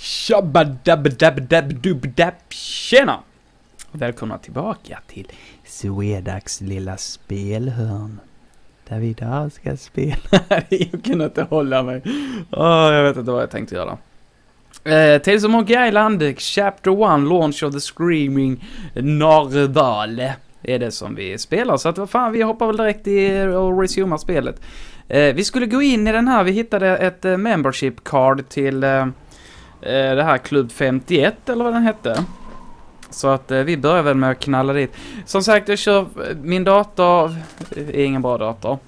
Tjabba-dabba-dabba-dabba-dubba-dabb. Tjena! Välkomna tillbaka till Swedax lilla spelhörn. Där vi idag ska spela. jag kunde inte hålla mig. Åh, jag vet inte vad jag tänkte göra. Eh, uh, Tales of Monkey Island, Chapter 1, Launch of the Screaming Narvale. Är det som vi spelar, så att vad fan, vi hoppar väl direkt i och resumar spelet. Eh, vi skulle gå in i den här, vi hittade ett eh, membership card till eh, Eh, det här Klubb 51, eller vad den hette. Så att eh, vi börjar väl med att knalla dit. Som sagt, jag kör, eh, min dator eh, är ingen bra dator.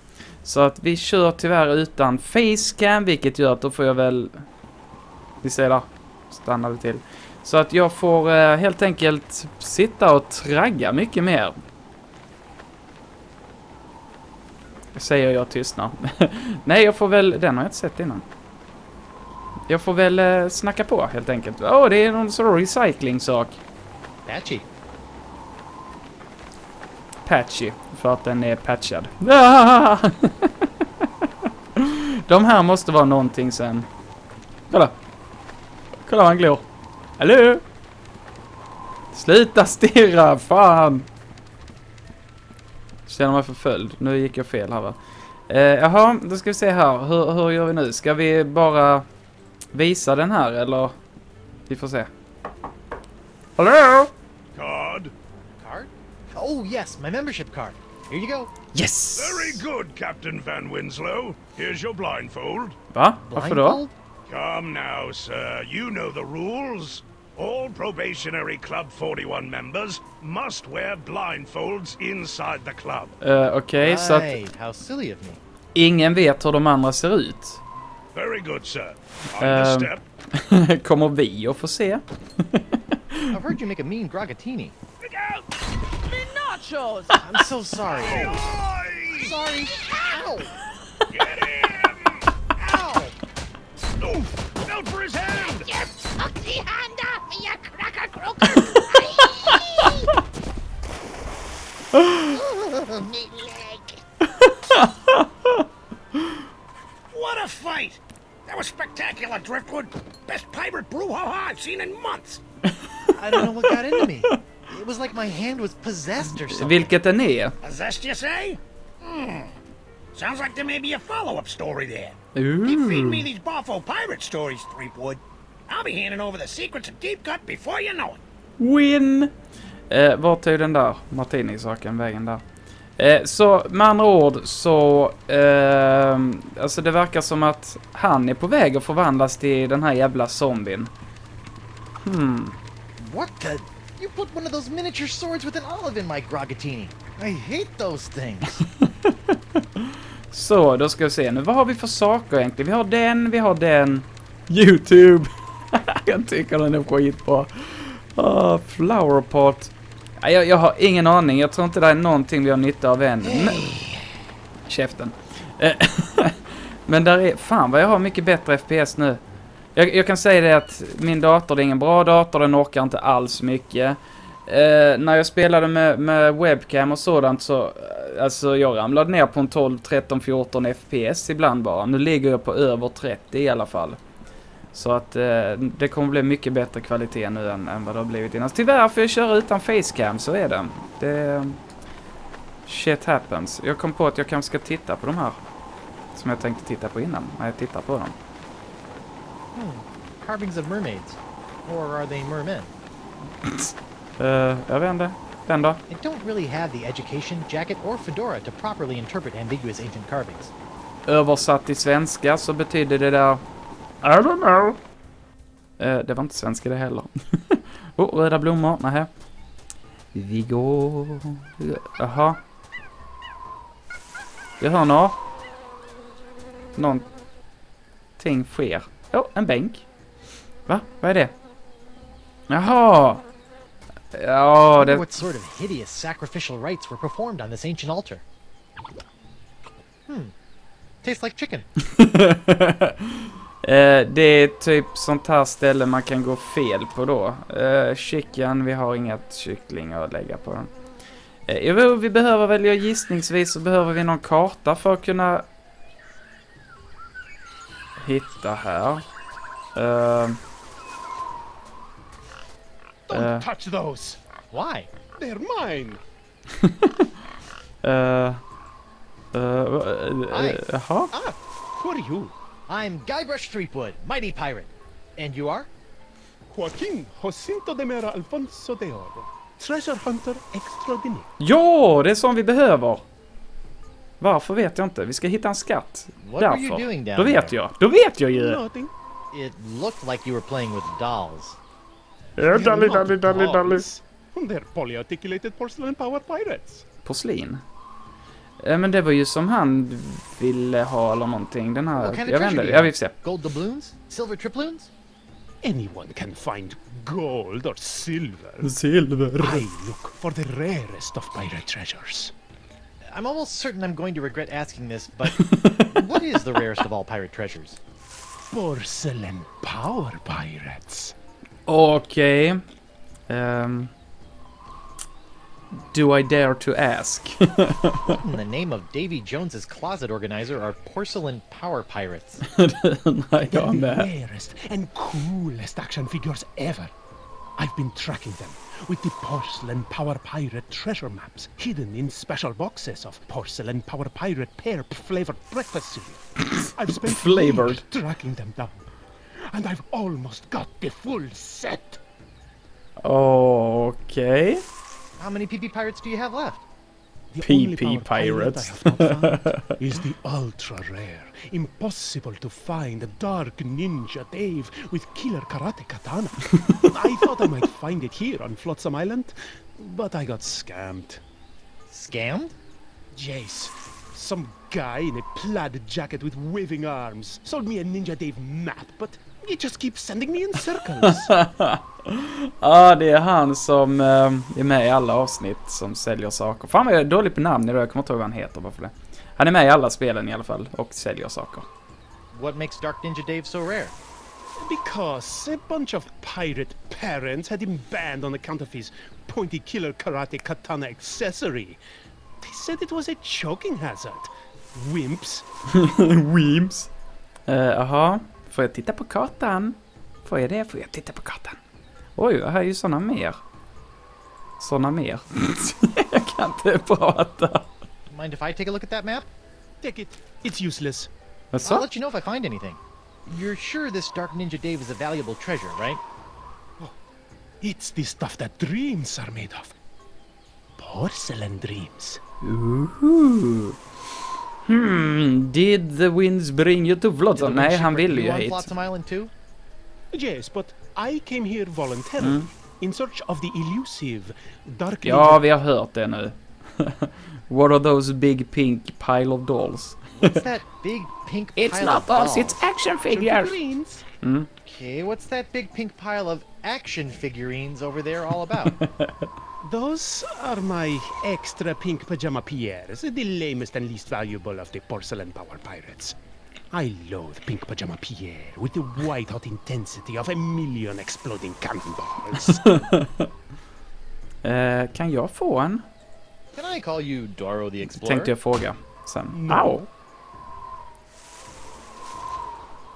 Så att vi kör tyvärr utan facecam, vilket gör att då får jag väl... Vi ser där, stannade till. Så att jag får eh, helt enkelt sitta och tragga mycket mer. Säger jag tystnar. Nej, jag får väl... Den har jag inte sett innan. Jag får väl eh, snacka på helt enkelt. Åh, oh, det är någon sån recycling-sak. Patchy. Patchy, för att den är patchad. Ah! De här måste vara någonting sen. Kolla. Kolla han glor. Hallå? Sluta stirra, fan! Känner mig förföljd. Nu gick jag fel här va. Eh, jaha, då ska vi se här. Hur, hur gör vi nu? Ska vi bara visa den här eller? Vi får se. Hallå? Card. Card? Oh, yes, my membership card. Here you go. Yes! Very good, Captain Van Winslow. Here's your blindfold. Va? Varför då? Blindfold? Come now, sir. You know the rules. All probationary Club 41 members must wear blindfolds inside the club. Uh, Okej, så att how silly of me. ingen vet hur de andra ser ut. Very good, sir. On the Um, step. Kommer vi att få se? I've heard you make a mean gragatini. Look out! nachos! I'm so sorry. Boy! sorry. Ow! Get him! Ow! Oof! Felt for his hand! You took the hand off me, you cracker croaker! Spectacular, Driftwood. Best pirate brouhaha I've seen in months. I don't know what got into me. It was like my hand was possessed or something. Vilket den är? Possessed, you say? Hmm. Sounds like there may be a follow-up story there. Keep feeding me Ooh. these Boffo pirate stories, Threepwood. I'll be handing over the secrets of Deep Cut before you know it. Win! Eh, vart tog den där martini-saken vägen där? Eh, så med andra ord så, eh, alltså det verkar som att han är på väg att förvandlas till den här jävla zombien. Hmm. What the? You put one of those miniature swords with an olive in my gragatini. I hate those things. Så, då ska vi se nu. Vad har vi för saker egentligen? Vi har den, vi har den. YouTube! jag tycker den är skitbra. Uh, flowerpot. Jag, jag har ingen aning. Jag tror inte det är någonting vi har nytta av än. Men... Käften. Eh, men där är... Fan vad jag har mycket bättre FPS nu. Jag, jag kan säga det att min dator, det är ingen bra dator, den orkar inte alls mycket. Eh, när jag spelade med, med webcam och sådant så, eh, alltså jag ramlade ner på en 12, 13, 14 FPS ibland bara. Nu ligger jag på över 30 i alla fall. Så att eh, det kommer bli mycket bättre kvalitet nu än, än vad det har blivit innan. Tyvärr får jag köra utan facecam, så är det. Det... Shit happens. Jag kom på att jag kanske ska titta på de här. Som jag tänkte titta på innan, när jag tittar på dem. Hmm. Carvings of mermaids. Or are they mermen? Eh, jag vet inte. Den då? I don't really have the education, jacket, or fedora to properly interpret ambiguous ancient carvings. Översatt till svenska så betyder det där... I don't know. Eh, det var inte svenska det heller. oh, röda blommor. Vi går... Jaha. Jag hör något. Någonting sker. Oh, en bänk. Va? Vad är det? Jaha! Ja, det... what sort of hideous sacrificial rites were performed on this ancient altar. Hmm. Tastes like chicken. Eh, det är typ sånt här ställe man kan gå fel på då. Eh, chicken, vi har inget kyckling att lägga på den. Eh, vi behöver väl, gissningsvis så behöver vi någon karta för att kunna hitta här. Eh, Don't Uh. touch those. Why? They're mine. Eh, eh, Aj. eh, Jaha? Ah, who are you? I'm Guybrush Threepwood, mighty pirate. And you are? Joaquin Jacinto de Mera Alfonso de Oro. Treasure hunter extraordinaire. Ja, det är sån vi behöver. Varför vet jag inte. Vi ska hitta en skatt. What were you Därför. doing down Då vet there? jag. Då vet jag ju. Nothing. It looked like you were playing with dolls. Not dalli, dalli, dalli. dolls. They're polyarticulated porcelain power pirates. Porslin. Eh, Men det var ju som han ville ha eller någonting. Den här... What kind of Jag vet inte. Ja, vi får se. Gold doubloons? Silver triploons? Anyone can find gold or silver. Silver. I look for the rarest of pirate treasures. I'm almost certain I'm going to regret asking this, but what is the rarest of all pirate treasures? Porcelain power pirates. Okej. Ehm. Do I dare to ask? What in the name of Davy Jones's closet organizer are porcelain power pirates? Nej, jag the med. rarest and coolest action figures ever. I've been tracking them with the porcelain power pirate treasure maps hidden in special boxes of porcelain power pirate pear flavored breakfast cereal. I've spent Flavored. tracking them down, and I've almost got the full set. Okej. How many PP pirates do you have left? The PP only pirate pirates. I have found is the ultra rare, impossible to find Dark Ninja Dave with killer karate katana. I thought I might find it here on Flotsam Island, but I got scammed. Scammed? Jace, some guy in a plaid jacket with waving arms sold me a Ninja Dave map, but he just keeps sending me in circles. Ja, det är han som eh, är med i alla avsnitt som säljer saker. Fan vad jag är dålig på namn idag, jag kommer inte ihåg vad han heter bara för det. Han är med i alla spelen i alla fall och säljer saker. What makes Dark Ninja Dave so rare? Because a bunch of pirate parents had him banned on account of his pointy killer karate katana accessory. They said it was a choking hazard. Wimps. Weems. Eh, Jaha, får jag titta på kartan? Får jag det? Får jag titta på kartan? Oj, här är ju såna mer. Såna mer. jag kan inte prata. Mind if I take a look at that map? Take it. It's useless. I'll Jaså? let you know if I find anything. You're sure this Dark Ninja Dave is a valuable treasure, right? It's the stuff that dreams are made of. Porcelain dreams. Ooh. Hmm, did the winds bring you to Flotsam? Nej, han ville ju hit. Flotsam Island too? Yes, but I came here voluntarily in search of the elusive Dark Ja, vi har hört det nu. What are those big pink pile of dolls? What's that big pink pile of dolls? action figurines. Okay, what's that big pink pile of action figurines over there all about? Those are my extra pink pajama Pierres, the lamest and least valuable of the porcelain power pirates. I loathe pink pajama Pierre with the white hot intensity of a million exploding cannonballs. Eh, kan jag få en? Can I call you Doro the Explorer? Tänkte jag fråga sen. No. Au!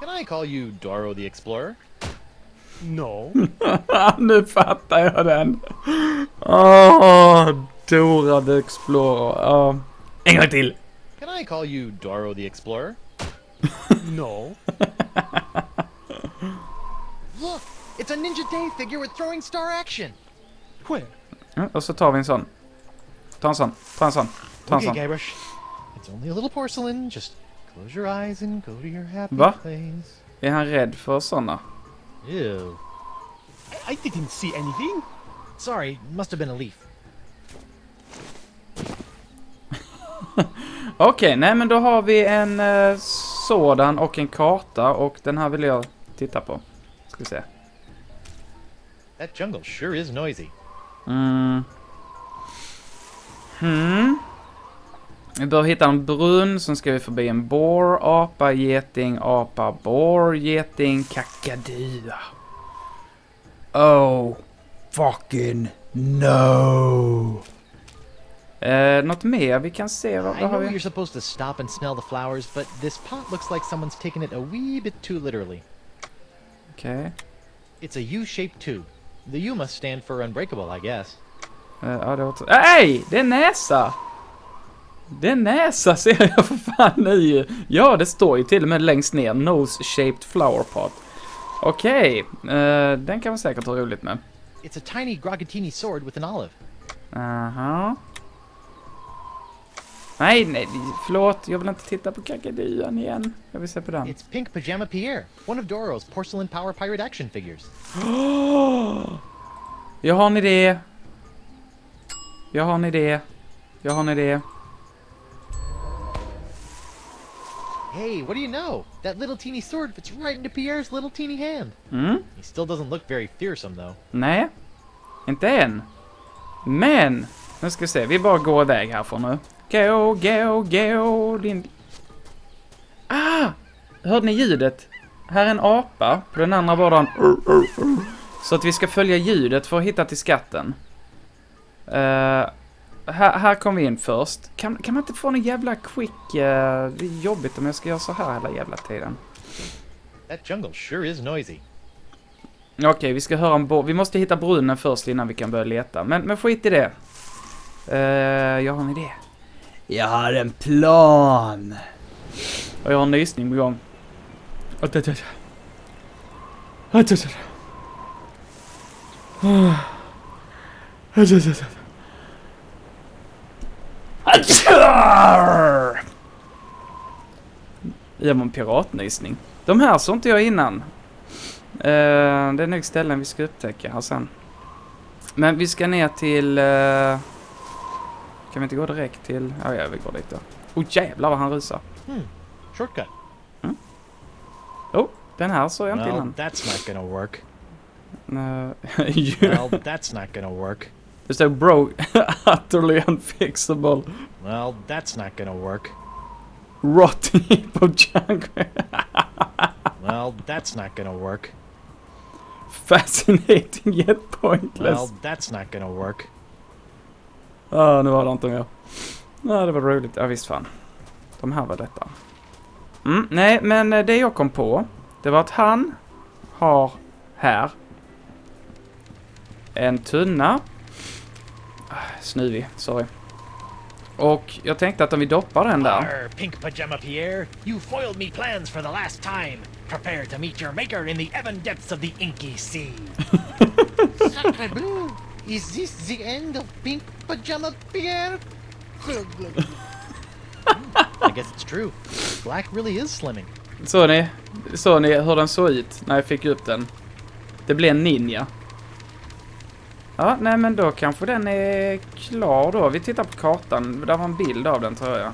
Can I call you Doro the Explorer? No. nu fattar jag den. Åh, Dora the Explorer. Ja. En gång till. Can I call you Doro the Explorer? No. Look, it's a Ninja Dave figure with throwing star action. Where? Mm, och så tar vi en sån. Ta en sån. Ta en sån. Ta en Okay, sån. Guybrush. It's only a little porcelain. Just close your eyes and go to your happy Va? place. Är han rädd för såna? Ew. I, I didn't see anything. Sorry, must have been a leaf. Okej, nej men då har vi en eh, sådan och en karta och den här vill jag titta på. Ska vi se. That jungle sure is noisy. Mm. Hmm. Vi bör hitta en brunn, sen ska vi förbi en bår, apa, geting, apa, bår, geting, kakadua. Oh, fucking no. Eh, något mer vi kan se? Vad, I vad har know vi? you're supposed to stop and smell the flowers, but this pot looks like someone's taken it a wee bit too literally. Okej. It's a U-shaped tube. The U must stand for unbreakable, I guess. Eh, ja, det var... Nej! Det är näsa! Det är näsa ser jag för fan nu ju. Ja, det står ju till och med längst ner. Nose-shaped flower pot. Okej, eh, den kan man säkert ha roligt med. It's a tiny Grogatini sword with an olive. Aha. Nej, nej, förlåt. Jag vill inte titta på kakadyan igen. Jag vill se på den. It's Pink Pajama Pierre, one of Doro's porcelain power pirate action figures. Jag har en idé. Jag har en idé. Jag har en idé. Hey, what do you know? That little teeny sword fits right into Pierre's little teeny hand. Mm? He still doesn't look very fearsome though. Nej, inte än. Men, nu ska vi se. Vi bara går iväg härifrån nu. Gå, gå, gå, din... Ah! Hörde ni ljudet? Här är en apa, på den andra var det en... Så att vi ska följa ljudet för att hitta till skatten. Eh, här, här kom vi in först. Kan, kan man inte få en jävla quick... eh, det är jobbigt om jag ska göra så här hela jävla tiden. That jungle sure is noisy. Okej, vi ska höra en bo- Vi måste hitta brunnen först innan vi kan börja leta. Men, men skit i det. Eh, jag har en idé. Jag har en plan. Och jag har en nysning på gång. Att, att, att. Att, att, att. Ah. Att, att, att. Atjar! Jag var en piratnysning. De här såg inte jag innan. Eh, det är nog ställen vi ska upptäcka här sen. Men vi ska ner till... eh, kan vi inte gå direkt till... Ja, ja, vi går dit då. Oh jävlar vad han rusar. Hmm, shortcut. Oh, den här såg jag inte Well, innan. that's not gonna work. Ju- Well, that's not gonna work. Det står bro, utterly unfixable. Well, that's not gonna work. Rotting heap of junk. Well, that's not gonna work. Fascinating yet pointless. Well, that's not gonna work. Ja, nu var det inte mer. Ja, det var roligt. Ja, visst fan. De här var detta. Mm, nej, men eh, det jag kom på, det var att han har här en tunna. Snuvig, sorry. Och jag tänkte att om vi doppar den där. Arr, Pink Pajama Pierre, you foiled me plans for the last time. Prepare to meet your maker in the even depths of the inky sea. Sacre bleu! Is this the end of Pink Pajama Pierre? I guess it's true. Black really is slimming. Såg ni? Såg ni hur den såg ut när jag fick upp den? Det blev en ninja. Ja, nej men då kanske den är klar då. Vi tittar på kartan. Där var en bild av den tror jag.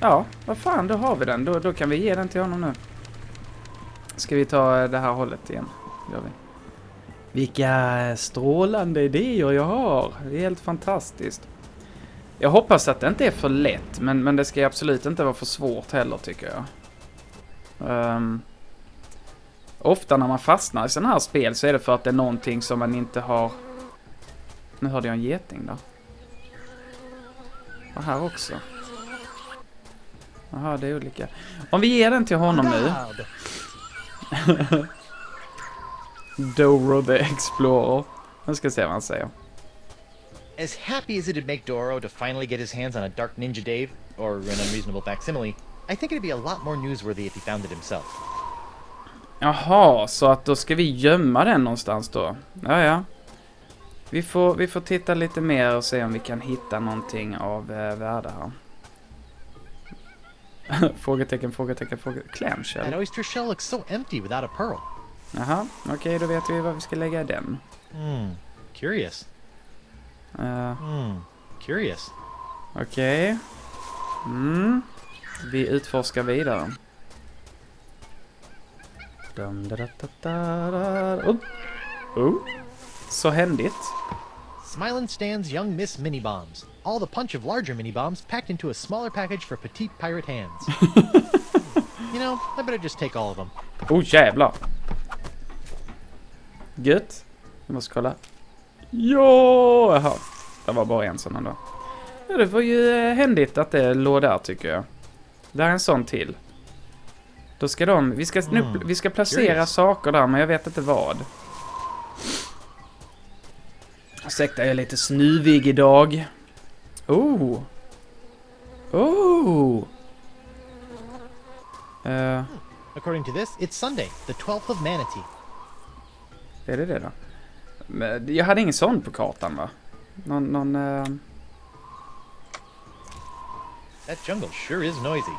Ja, vad fan, då har vi den. Då, då kan vi ge den till honom nu. Ska vi ta eh, det här hållet igen? Gör vi. Vilka strålande idéer jag har. Det är helt fantastiskt. Jag hoppas att det inte är för lätt, men, men det ska absolut inte vara för svårt heller tycker jag. Ehm, ofta när man fastnar i sådana här spel så är det för att det är någonting som man inte har... Nu hörde jag en geting där. Och här också. Jaha, det är olika. Om vi ger den till honom nu. Doro the Explorer. Nu ska vi se vad han säger. As happy as it'd make Doro to finally get his hands on a Dark Ninja Dave, or an unreasonable facsimile, I think it'd be a lot more newsworthy if he found it himself. Jaha, så att då ska vi gömma den någonstans då? Ja, ja. Vi får, vi får titta lite mer och se om vi kan hitta någonting av eh, värde här. frågetecken, frågetecken, frågetecken. Clamshell. oyster shell looks so empty without a pearl. Jaha, okej då vet vi vad vi ska lägga i den. Hmm, curious. Eh, Hmm, curious. okej. Mm. Vi utforskar vidare. Oh. Oh. Så händigt. Smilin' stands young Miss Mini Bombs. All the punch of larger mini bombs packed into a smaller package for petite pirate hands. you know, I better just take all of them. Oh jävlar! Gött. Jag måste kolla. Ja, jaha. Det var bara en sån ändå. Ja, det var ju eh, händigt att det låg där tycker jag. Där är en sån till. Då ska de, vi ska, nu, Mm, vi ska placera curious. saker där men jag vet inte vad. Ursäkta, jag är lite snuvig idag. Oh! Oh! Eh, According to this, it's Sunday, the 12th of Manatee. är det det då? Men Jag hade ingen sån på kartan va? Någon, någon... eh, That jungle sure is noisy.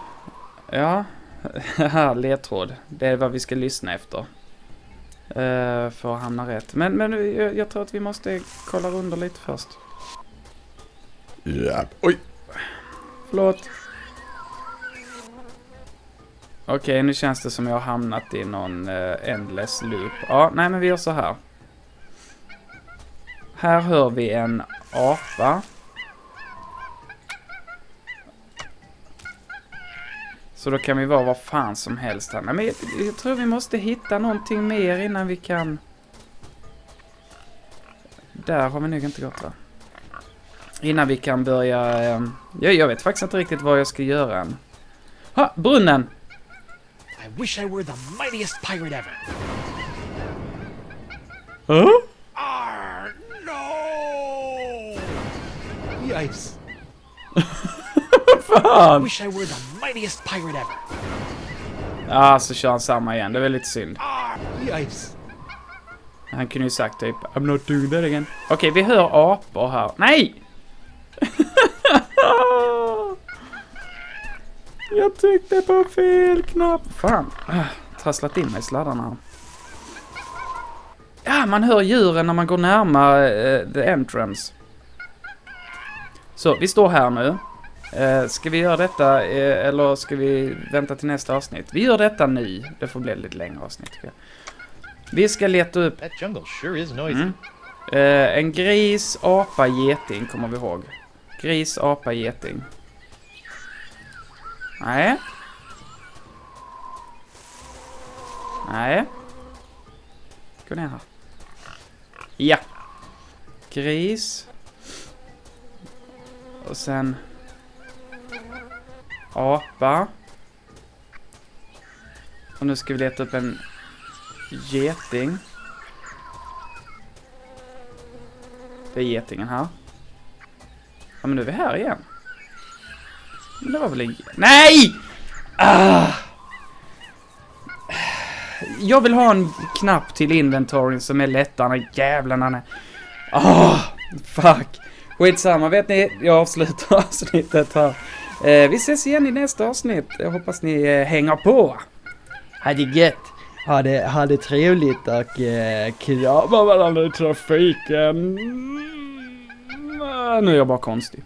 Ja, Haha, ledtråd. Det är vad vi ska lyssna efter. Uh, för att hamna rätt. Men, men jag, jag tror att vi måste kolla runder lite först. Ja. Oj! Förlåt. Okej, nu känns det som jag har hamnat i någon uh, endless loop. Ja, nej men vi gör så här. Här hör vi en apa. Så då kan vi vara vad fan som helst här. Men jag, jag tror vi måste hitta någonting mer innan vi kan... Där har vi nog inte gått va? Innan vi kan börja... Eh, jag, jag vet faktiskt inte riktigt vad jag ska göra än. Ha, brunnen! I wish I were the mightiest pirate ever. Huh? Arr, no! Yikes. Fan! Wish I were the mightiest pirate ever. Ja, så kör han samma igen. Det är väl lite synd. Yikes. Han kunde ju sagt typ I'm not doing that again. Okej, vi hör apor här. Nej! Jag tryckte på fel knapp. Fan. Ah, Trasslat in mig i sladdarna. Ja, man hör djuren när man går närmare eh, the entrance. Så, vi står här nu. Eh, ska vi göra detta eh, eller ska vi vänta till nästa avsnitt? Vi gör detta nu. Det får bli ett lite längre avsnitt tycker jag. Vi ska leta upp That jungle sure is noisy. Mm. Eh, en gris, apa, geting kommer vi ihåg. Gris, apa, geting. Nej. Nej. Gå ner här. Ja. Gris. Och sen... Apa. Och nu ska vi leta upp en geting. Det är getingen här. Ja, men nu är vi här igen. Men det var väl en... Nej! Ah! Jag vill ha en knapp till inventoryn som är lättare jävlarna. Ah, fuck. Skitsamma, vet ni? Jag avslutar avsnittet här. Eh, vi ses igen i nästa avsnitt. Jag hoppas ni eh, hänger på. Ha det gött. Ha det, ha det trevligt och eh, krama varandra i trafiken. Mm, ah, nu är jag bara konstig.